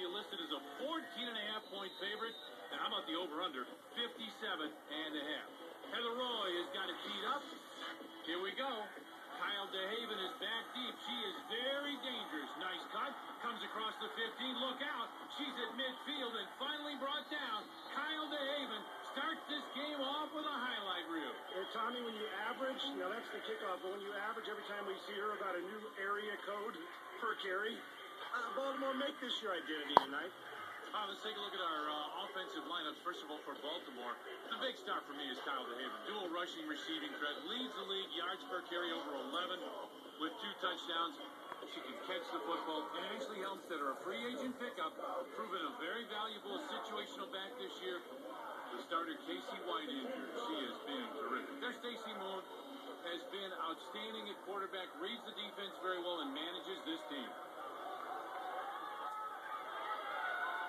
Philadelphia listed as a 14 and a half point favorite. And how about the over-under? 57 and a half. Heather Roy has got it teed up. Here we go. Kyle DeHaven is back deep. She is very dangerous. Nice cut. Comes across the 15. Look out. She's at midfield and finally brought down. Kyle DeHaven starts this game off with a highlight reel. And Tommy, when you average, know, that's the kickoff, but when you average every time we see her about a new area code per carry, uh, Baltimore make this your identity tonight. Uh, let's take a look at our uh, offensive lineups. First of all, for Baltimore, the big star for me is Kyle DeHaven. Dual rushing, receiving threat, leads the league yards per carry over 11 with two touchdowns. She can catch the football. And Ashley Helmstetter, a free agent pickup, proven a very valuable situational back this year. The starter Casey White injured. She has been terrific. There's Stacy Moon has been outstanding at quarterback, reads the defense very well, and manages this team.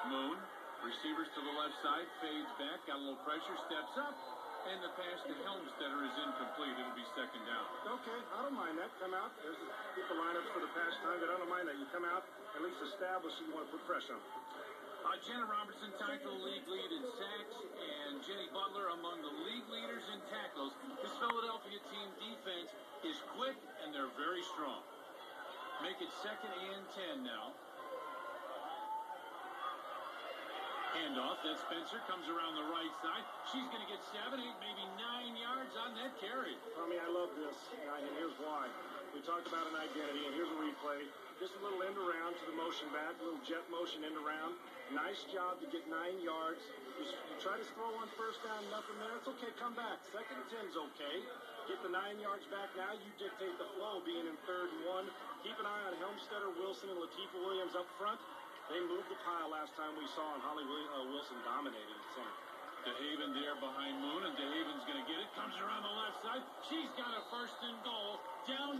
Moon, receivers to the left side, fades back, got a little pressure, steps up, and the pass to Helmstetter is incomplete. It'll be second down. Okay, I don't mind that. Come out. There's get the lineups for the pass time, but I don't mind that. You come out, at least establish you want to put pressure on. Uh, Jenna Robertson tied for the league lead in sacks, and Jenny Butler among the league leaders in tackles. This Philadelphia team defense is quick, and they're very strong. Make it second and ten now. Handoff. That Spencer comes around the right side. She's going to get seven, eight, maybe nine yards on that carry. Tommy, I love this, and here's why. We talked about an identity, and here's a replay. Just a little end around to the motion back, a little jet motion end around. Nice job to get nine yards. You, try to throw on first down, nothing there. It's okay, come back. Second and ten's okay. Get the nine yards back. Now you dictate the flow, being in third and one. Keep an eye on Helmstetter, Wilson, and Latifah Williams up front. They moved the pile last time we saw, and Holly uh, Wilson dominated at center. DeHaven there behind Moon, and DeHaven's going to get it. Comes around the left side. She's got a first and goal down.